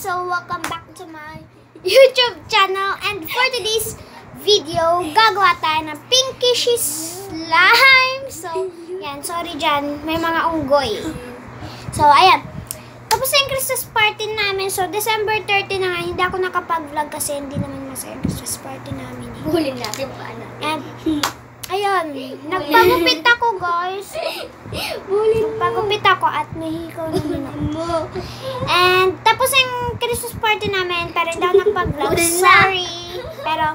So, welcome back to my YouTube channel. And for today's video, gagawa tayo ng pinkish slime. So, yan. Sorry dyan. May mga unggoy. So, ayan. Tapos na yung Christmas party namin. So, December 30 na nga. Hindi ako nakapag-vlog kasi hindi naman masaya yung Christmas party namin. Eh. Huli natin paano. And, ayun. Nagpagupit ako, guys. Nagpagupit ako at nahikaw naman ako. And tapos yung Christmas party namin, pero hindi ako nakapag-vlog. Wala. Sorry. Pero,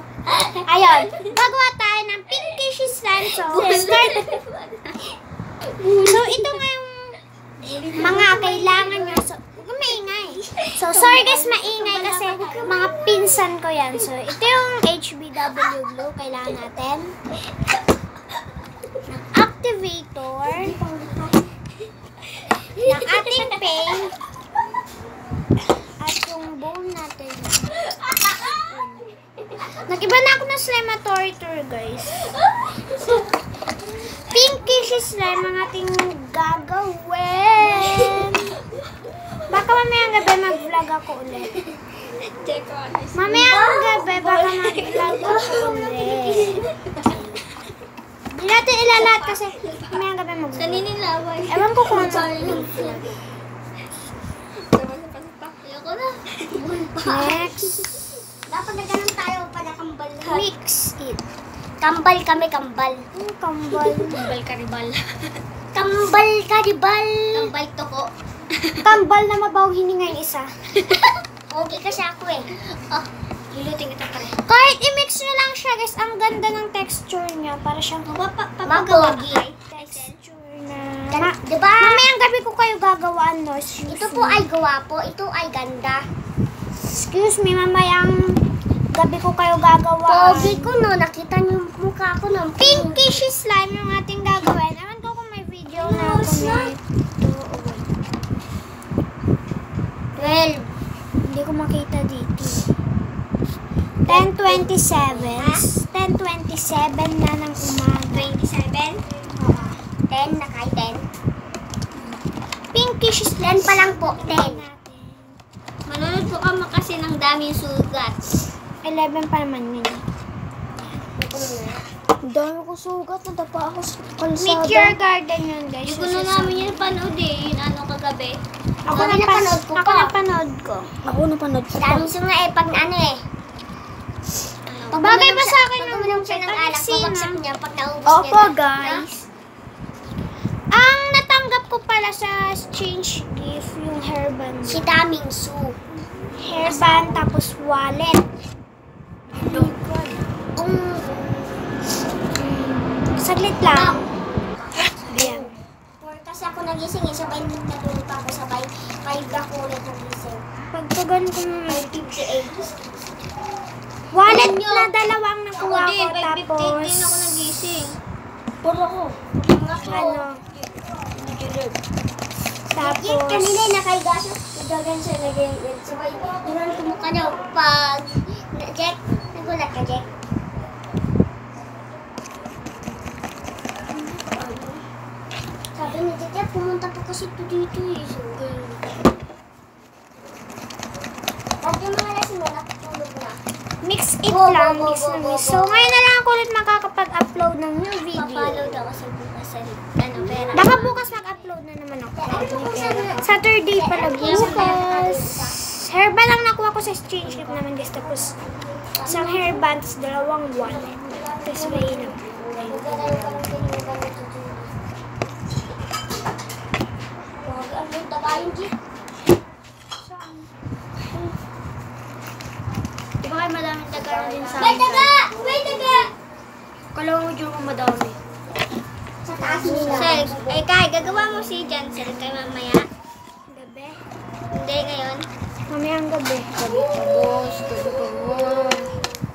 ayun. Gagawa tayo ng pinkish slime. So, start. So, ito nga yung mga kailangan nyo. So, maingay. So, sorry guys, maingay kasi mga pinsan ko yan. So, ito yung HBW glue kailangan natin. Ng activator. Ng ating paint. At yung bowl natin. Nag-iba na ako ng Slimatory tour, guys. Pinkish slime ang ating gagawin. Baka mamayang gabi mag-vlog ako ulit. Mamayang gabi baka mag-vlog ako ulit. Hindi natin ilalat kasi mamayang gabi mag-vlog. Kaninilaway. Ewan ko kung ano. Na. Next. Dapat na ganun tayo para kambal lahat. Mix it. Kambal kami, kambal. Ang kambal. Kambal karibal. Kambal karibal. Kambal toko. Kambal na mabawang hininga yung isa. Okay kasi ako eh. Oh, lulutin kita pare. Kahit i-mix nyo lang siya, guys, ang ganda ng texture niya. Para siyang Magogi. texture na... Ma- diba? Mamayang gabi ko kayo gagawaan, no? Ito po ay gawapo, ito ay ganda. Excuse me, mamayang gabi ko kayo gagawaan. Pogi ko no, nakita niyo yung mukha ko no. Pinkish slime yung ating gagawin. Ewan ko kung may video na No, kung may ito o wala. 12. Hindi ko makita dito. 10.27. 10.27 na ng umaga. 27. 10 na kay 10. Pinkish slime 10 pa lang po, 10. natin. Manunod po kami kasi ng daming sugat. 11 pa naman yun. Ang dami ko sugat. Nadapa ako sa kalsada. Meet your garden yun, guys. Ko na namin yun panood eh, yun ano kagabi. Ako na napanood ko Ako pa. napanood ko. Ako napanood ko. Daming sunga eh, pag ano eh. Pag Bagay ba sa akin yung uminom siya ng alak, pabagsak niya pag naubos Opo, niya. guys. Ang natanggap ko pala sa exchange gift yung hairband. Si Daming Su. Hairband tapos wallet. Saglit lang. Ayan. Four kasi ako nagising eh, sabay natulog pa ako, sabay 5 ako ulit nagising. Pagtugan ko ng 5.58. wallet na dalawang nakuha Ako ko din, 5.58 tapos din ako nagising. Puro ako. Mga ko. ano tapos kanina yung nakaigaso, nagagan siya naging sabay. Ganun kumukha niya pag Jack, nagulat ka Jack. Tita, pumunta po kasi ito dito eh. So. Sabi yung mga lasing mo, natutulog na. mix it Go, go, lang go, mix go, na go, mix. go. So ngayon na lang ako ulit makakapag-upload ng new video. Papalo daw kasi bukas sa ano, pera. Baka bukas mag-upload na naman ako. Saturday pala bukas. Hairband lang nakuha ko sa exchange gift naman guys. Tapos isang hairband, tapos dalawang wallet. Tapos may na. Di ba kayo madaming taga na din sa amin? taga! May taga! Kalawa mo dyan kung madami. Sa taas nila. Sir, eh kay, gagawa mo si Jansen kay mamaya. Gabi. Hindi ngayon. Mamayang gabi. Gabi pa boss, gabi pa boss.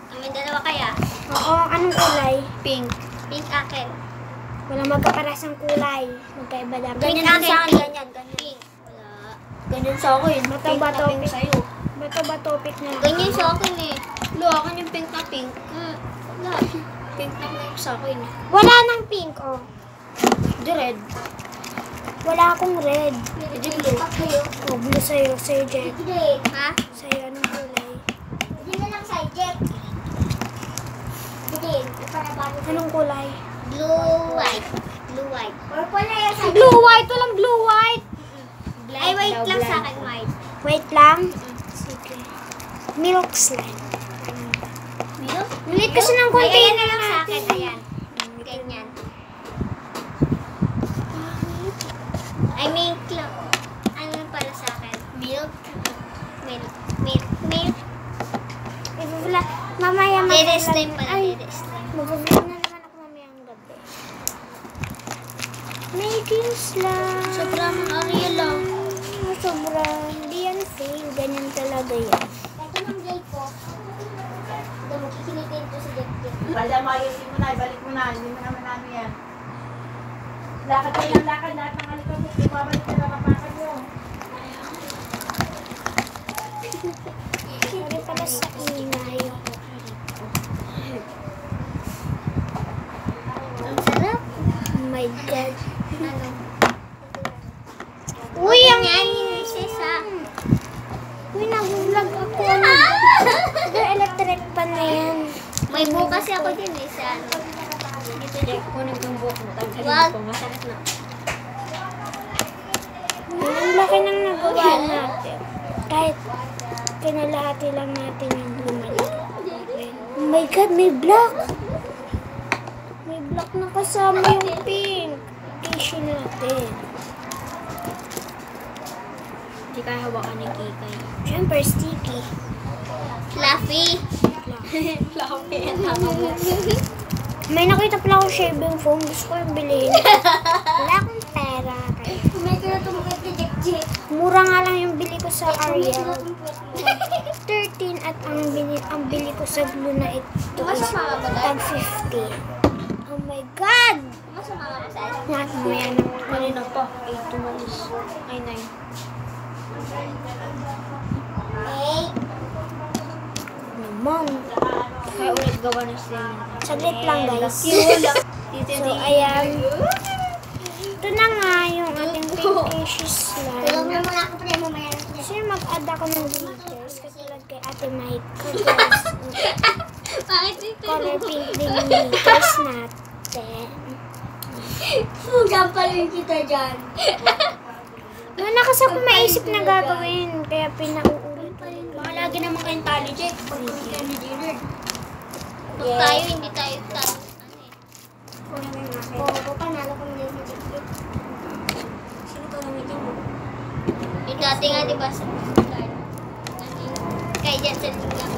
Kami dalawa kaya? Oo, anong kulay? Pink. Pink akin. Walang magkaparasang kulay. Magkaiba lang. Ganyan sa akin. ganyan, ganyan. Pink. Wala. Ganyan sa akin. Bato Pink ba na pink sa'yo. Bato ba topic na? Ganyan sa akin eh. Lo, akin yung pink na pink. Hmm. Wala. Pink na pink sa akin. Wala nang pink, oh. The red. Wala akong red. Hindi blue. Oh, blue sa'yo. Sa'yo, Jack. Ha? Sa'yo, anong kulay? Hindi na lang side Jack. Anong kulay? Blue, white. Blue, white. Purple na yung side Blue, white. Walang blue, white. Ay, wait lang sa akin, white. Wait lang. Sige. Milk slime. Milk? Maliit kasi ng konti ayan na lang sa akin. Ayan. Ganyan. I mean. Ano pala sa akin? Milk. Milk. Milk. Milk. Ibubula. Mamaya Dede mag- slime pala. Dede slime. Mag-vlog na naman ako mamayang gabi. Making slime. Sobrang Ariel lang. Ah, Hindi fail. Ganyan talaga yan. Ito ng gate ko. Ito, makikinitin ko sa gate. Bala mo, ayusin mo na, ibalik mo na. Hindi mo naman ano yan. Lakad kayo ng lakad, lahat ng alikon mo. Ibabalik na kapakan nyo. Sorry pala sa ingay. Ang sarap. Oh my God. Ano? Uy, ang Yan yung sisa. Uy, nag-vlog ako. Ito, electric pa na yan. May bukas ako din eh sa ano. Dito Jack, kunin ko yung buhok mo. Tanggalin ko, masarap na. Ang laki nang nagawa natin. Kahit kinalahati lang natin yung lumalik. Oh my God, may black! May black na kasama yung pink. Tissue natin. Hindi kaya hawakan ni Kikay. Siyempre, sticky. Fluffy. Fluffy. May nakita pala ako shaving foam. Gusto ko yung bilhin. Wala akong pera. May tinatumukat ni Jack Jack. Mura nga lang yung bili ko sa Ariel. 13 at ang bili, ang bili ko sa glue na ito is ba tag 50. Oh my God! Masama ka sa Lahat mo yan. Kanina pa. 8 tumalis. Ay, 9. Hey. Naman. Kaya ulit gawa ng sila. Saglit lang guys. So, ayan. Ito na nga yung ating pinkish slime. Tulog na muna ako pre, mamaya na Kasi mag-add ako ng glitters katulad kay Ate Mike. Bakit dito? Color pink din yung glitters natin. Sugan pa rin kita dyan. Wala kasi ako maisip na gagawin. Kaya pinauulit. Baka lagi naman kayong talo, Jack. Pag kami kayo ni Dinner. Pag tayo, hindi tayo talo. Ano eh? Oo, panalo ko nila si Jack. Sino ka gamitin mo? Yung dati nga, di ba, sa card? Ano yun? Kay Jensen lang.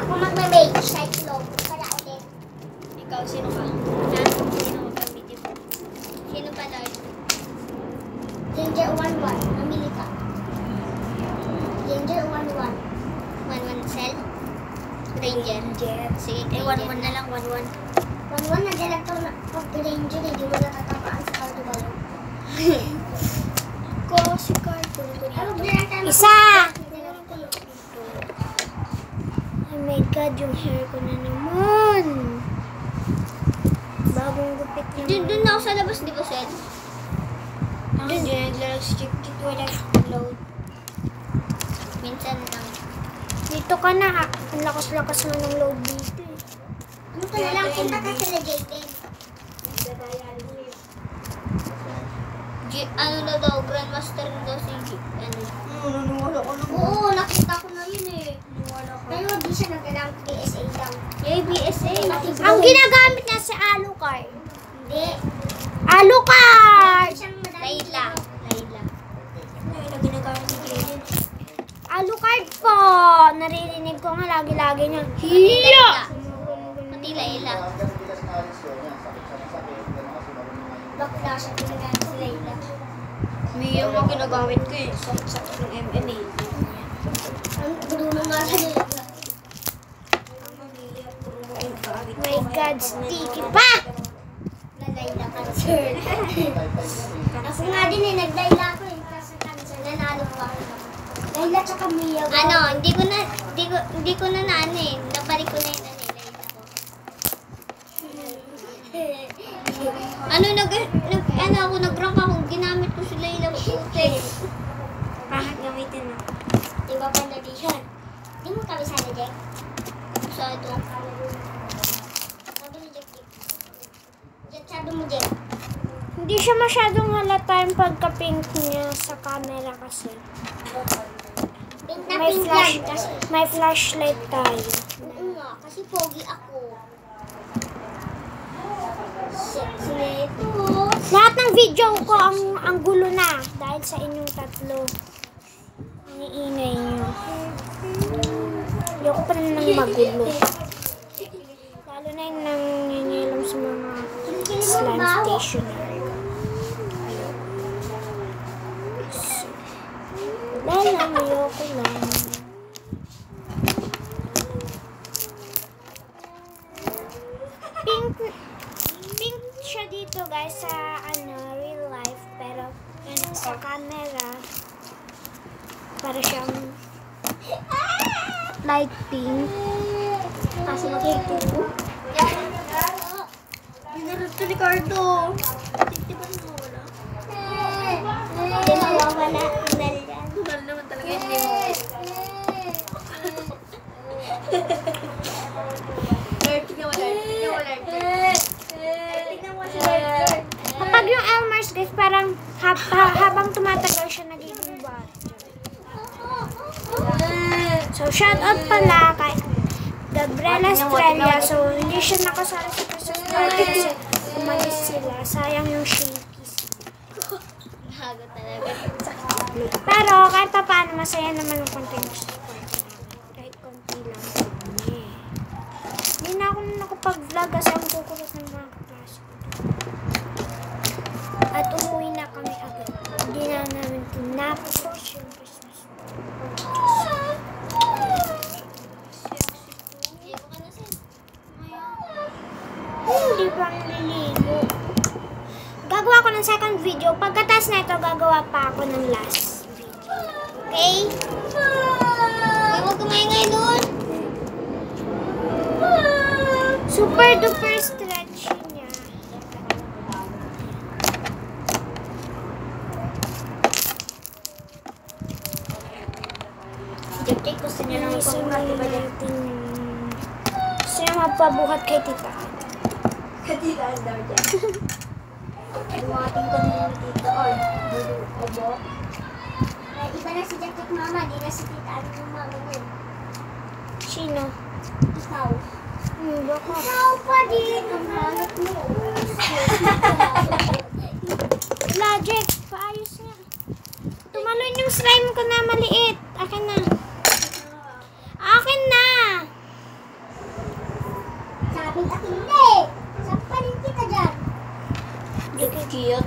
Ako magme-make cyclone. Para ulit. Ikaw, sino ka? Ha? Sino ka gamitin mo? Sino pa, Lord? Ginger 1-1. Mamili ka. Ginger 1-1. 1-1 cell? Ranger. Sige, kay 1-1 na lang, 1-1. 1-1 na dyan ito na pag Ranger, hindi mo natatapaan sa kaldo balon. Ko si Cardo. Ba Isa! Oh my God, yung hair ko na naman. Bagong gupit naman. dun ako sa labas, di ba, Seth? Dun, dun, naglalagay si Chip Chip, wala load. Minsan lang. Dito ka na. Ang lakas-lakas na ng load dito eh. Ano ka na lang, punta ka Jaden. G- ano na daw, Grandmaster na daw si ano. Nanunula ko lang. Oo, nakita ko na yun eh. Pero di siya nagkalang PSA lang. PSA, nakita Ang ginagamit niya si Alucard. Hindi. Alucard! Layla. Layla. Layla ginagamit ni Jaden. Alucard po! Naririnig ko nga lagi-lagi niya. Hiya! Pati Layla. Bakla siya ginagamit si Layla. Mia mo ginagamit ko eh. Sakit-sakit ng MMA. Ang bruno nga sa Layla. My God, sticky pa! Nalayla cancer. Ako nga din eh, naglayla ako eh. Kasi cancer, nanalo pa. Layla tsaka Mia. Ano, hindi ko na, hindi ko, hindi ko na na ano eh. Nabalik ko na yun ano eh, Layla ko. ano, nag, nag, nga ako nag-rank ako, ginamit ko sila ilang puti. Bakit gamitin mo? Di ba pala di yan? Di mo kami sana, Jack? So, ito. Sabi ni Jack, Jack. Jack, sabi mo, Jack. Hindi siya masyadong halata yung pagka-pink niya sa camera kasi. Pink na May pink flash, yan kasi. may flashlight tayo. Oo nga, kasi pogi ako. Sexy na ito. Lahat ng video ko ang ang gulo na dahil sa inyong tatlo. Ang iingay niyo. Ayoko pa rin ng magulo. Lalo na yung nangingilam sa mga slime stationery. So, Wala ayoko lang. Pink, pink siya dito guys sa ano, real life. Pero sa camera, para siyang light pink. Kasi mag-ito. Dinarap to ni Cardo. Di ba nawawala? Di nawawala. Dahil yan. Tumal naman talaga hindi mo. Lord, tignan mo, Lord. Tignan mo, mo si Lord. Kapag yung Elmer's guys, parang hab- ha- habang tumatagal siya nagiging butter. So, shout out pala kay Gabriela Estrella. So, hindi siya nakasali sa Christmas party kasi umalis sila. Sayang yung shakies. Bago talaga. Pero, kahit pa paano, masaya naman yung konti yung Christmas party namin. Kahit konti lang. Yeah. Hindi na ako nakapag-vlog kasi ang kukulot ng mga kaklase ko. At umuwi na kami agad. Hindi na namin tinapos yung Christmas Hindi ko ka na sin. Hindi pa naliligo. Gagawa ko ng second video. Pagkatas na ito, gagawa pa ako ng last video. Okay? Ay, huwag kumaingay doon. Super duper stretchy niya. Jack, Jack, gusto niya lang Gusto ipamukha, di ba, Jack? natin Gusto niya magpabuhat kay tita. Katilaan daw dyan. Dumating kami ng tito. Oy, obo. Iba na si Jack, Jack, mama. Di na si tita. Ano yung mama niya? Sino? Ikaw. Ikaw pa. Wala, Jeff. Paayos na. Tumalon yung slime ko na maliit. Akin na. Akin na! Sabi ka hindi. Sampalin kita dyan. Cute. Hindi nga,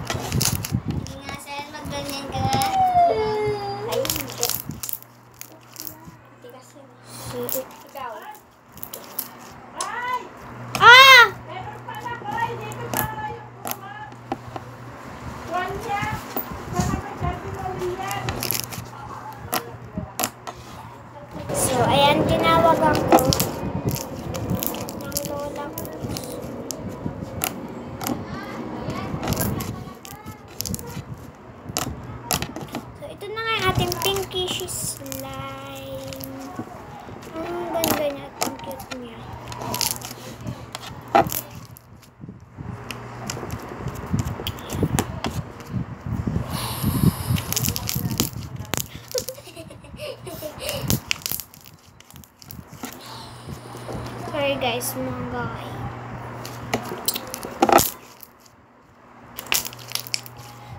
Mga guy.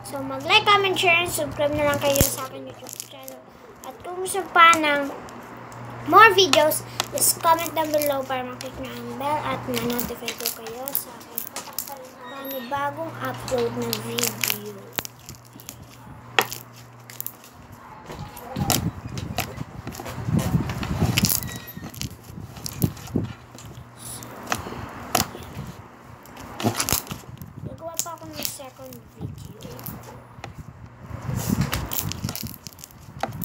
So, mag-like, comment, share, and subscribe na lang kayo sa akin YouTube channel. At kung gusto pa ng more videos, just comment down below para maklik na ang bell at na-notify ko kayo sa akin panibagong upload ng video. Gagawa pa ako ng second video.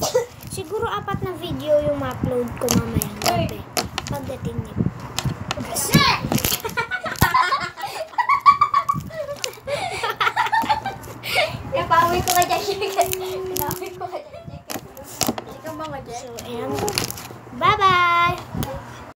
Siguro apat na video yung ma-upload ko mamayang gabi. Pagdating niyo.